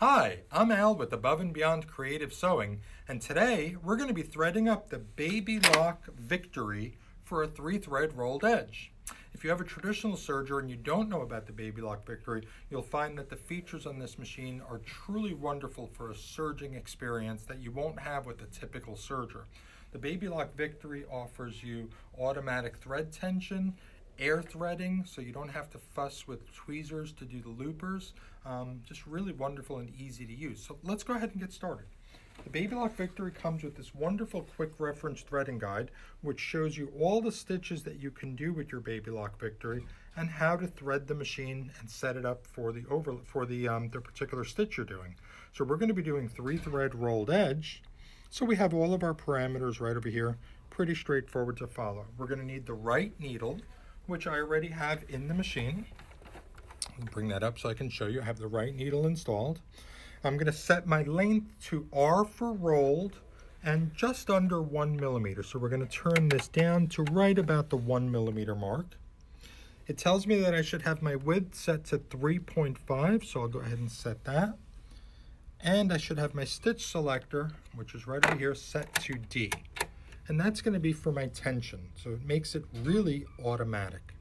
Hi, I'm Al with Above and Beyond Creative Sewing, and today we're going to be threading up the Baby Lock Victory for a three thread rolled edge. If you have a traditional serger and you don't know about the Baby Lock Victory, you'll find that the features on this machine are truly wonderful for a serging experience that you won't have with a typical serger. The Baby Lock Victory offers you automatic thread tension air threading so you don't have to fuss with tweezers to do the loopers. Um, just really wonderful and easy to use. So let's go ahead and get started. The Baby Lock Victory comes with this wonderful quick reference threading guide which shows you all the stitches that you can do with your Baby Lock Victory and how to thread the machine and set it up for the over for the, um, the particular stitch you're doing. So we're going to be doing three thread rolled edge. So we have all of our parameters right over here, pretty straightforward to follow. We're going to need the right needle, which I already have in the machine. bring that up so I can show you. I have the right needle installed. I'm going to set my length to R for rolled and just under one millimeter. So we're going to turn this down to right about the one millimeter mark. It tells me that I should have my width set to 3.5, so I'll go ahead and set that. And I should have my stitch selector, which is right over here, set to D and that's going to be for my tension. So it makes it really automatic.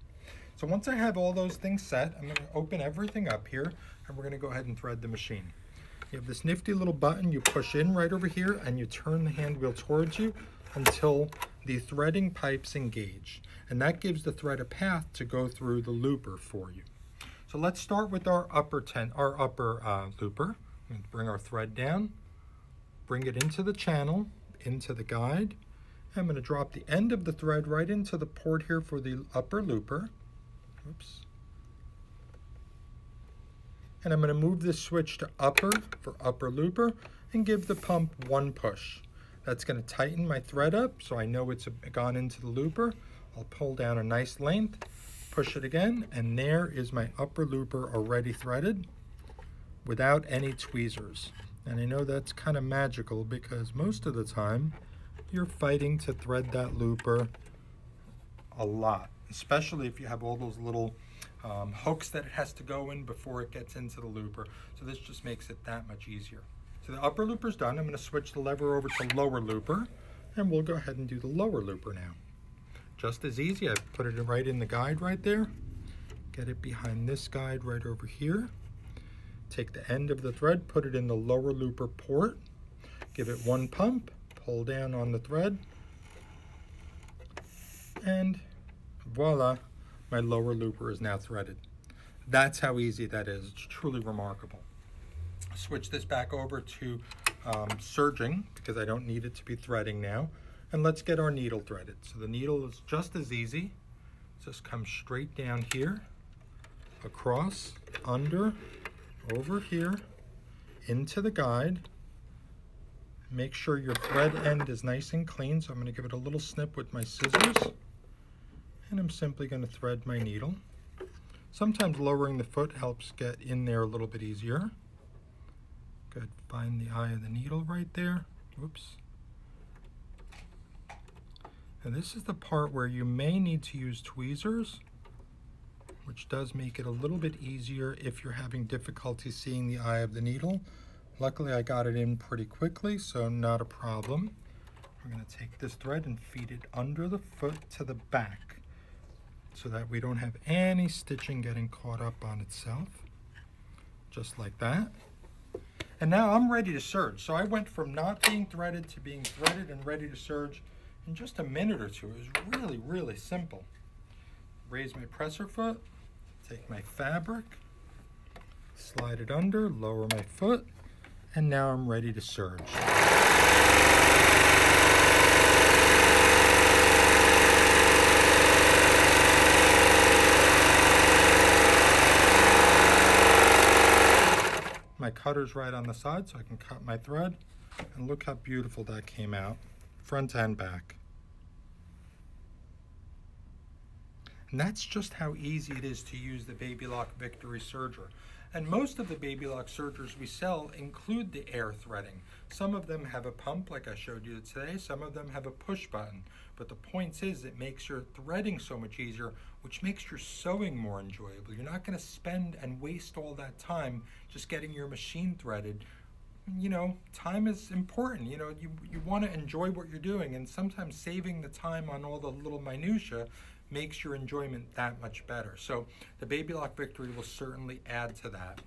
So once I have all those things set, I'm going to open everything up here and we're going to go ahead and thread the machine. You have this nifty little button you push in right over here and you turn the hand wheel towards you until the threading pipes engage. And that gives the thread a path to go through the looper for you. So let's start with our upper tent, our upper uh, looper. Bring our thread down, bring it into the channel, into the guide, I'm going to drop the end of the thread right into the port here for the upper looper. Oops. And I'm going to move this switch to upper for upper looper and give the pump one push. That's going to tighten my thread up so I know it's gone into the looper. I'll pull down a nice length, push it again, and there is my upper looper already threaded without any tweezers. And I know that's kind of magical because most of the time you're fighting to thread that looper a lot, especially if you have all those little um, hooks that it has to go in before it gets into the looper. So this just makes it that much easier. So the upper looper's done. I'm going to switch the lever over to lower looper, and we'll go ahead and do the lower looper now. Just as easy, I put it right in the guide right there. Get it behind this guide right over here. Take the end of the thread, put it in the lower looper port, give it one pump, pull down on the thread. And voila my lower looper is now threaded. That's how easy that is. It's truly remarkable. Switch this back over to um, serging because I don't need it to be threading now. And let's get our needle threaded. So the needle is just as easy. Just come straight down here across under over here into the guide Make sure your thread end is nice and clean. So I'm going to give it a little snip with my scissors. And I'm simply going to thread my needle. Sometimes lowering the foot helps get in there a little bit easier. Good. Find the eye of the needle right there. Whoops. And this is the part where you may need to use tweezers, which does make it a little bit easier if you're having difficulty seeing the eye of the needle. Luckily I got it in pretty quickly, so not a problem. We're gonna take this thread and feed it under the foot to the back so that we don't have any stitching getting caught up on itself. Just like that. And now I'm ready to serge. So I went from not being threaded to being threaded and ready to serge in just a minute or two. It was really, really simple. Raise my presser foot, take my fabric, slide it under, lower my foot, and now I'm ready to serge. My cutter's right on the side so I can cut my thread. And look how beautiful that came out, front and back. And that's just how easy it is to use the Baby Lock Victory Serger. And most of the Baby Lock sergers we sell include the air threading. Some of them have a pump like I showed you today, some of them have a push button. But the point is it makes your threading so much easier, which makes your sewing more enjoyable. You're not gonna spend and waste all that time just getting your machine threaded you know, time is important. You know, you, you want to enjoy what you're doing, and sometimes saving the time on all the little minutia makes your enjoyment that much better. So the Baby Lock Victory will certainly add to that.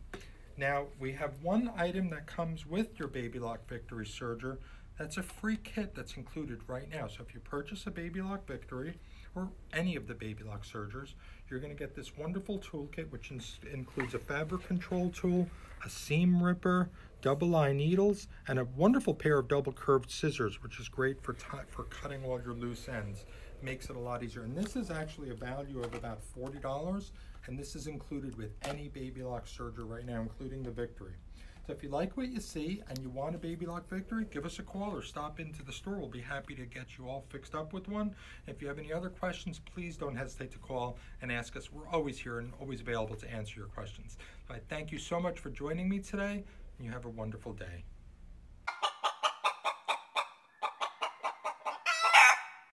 Now, we have one item that comes with your Baby Lock Victory serger. That's a free kit that's included right now. So if you purchase a Baby Lock Victory or any of the Baby Lock sergers, you're going to get this wonderful toolkit, which includes a fabric control tool, a seam ripper, double eye needles, and a wonderful pair of double curved scissors, which is great for, for cutting all your loose ends. Makes it a lot easier. And this is actually a value of about $40, and this is included with any Baby Lock serger right now, including the Victory. So if you like what you see and you want a Baby Lock Victory, give us a call or stop into the store. We'll be happy to get you all fixed up with one. If you have any other questions, please don't hesitate to call and ask us. We're always here and always available to answer your questions. So I thank you so much for joining me today, and you have a wonderful day.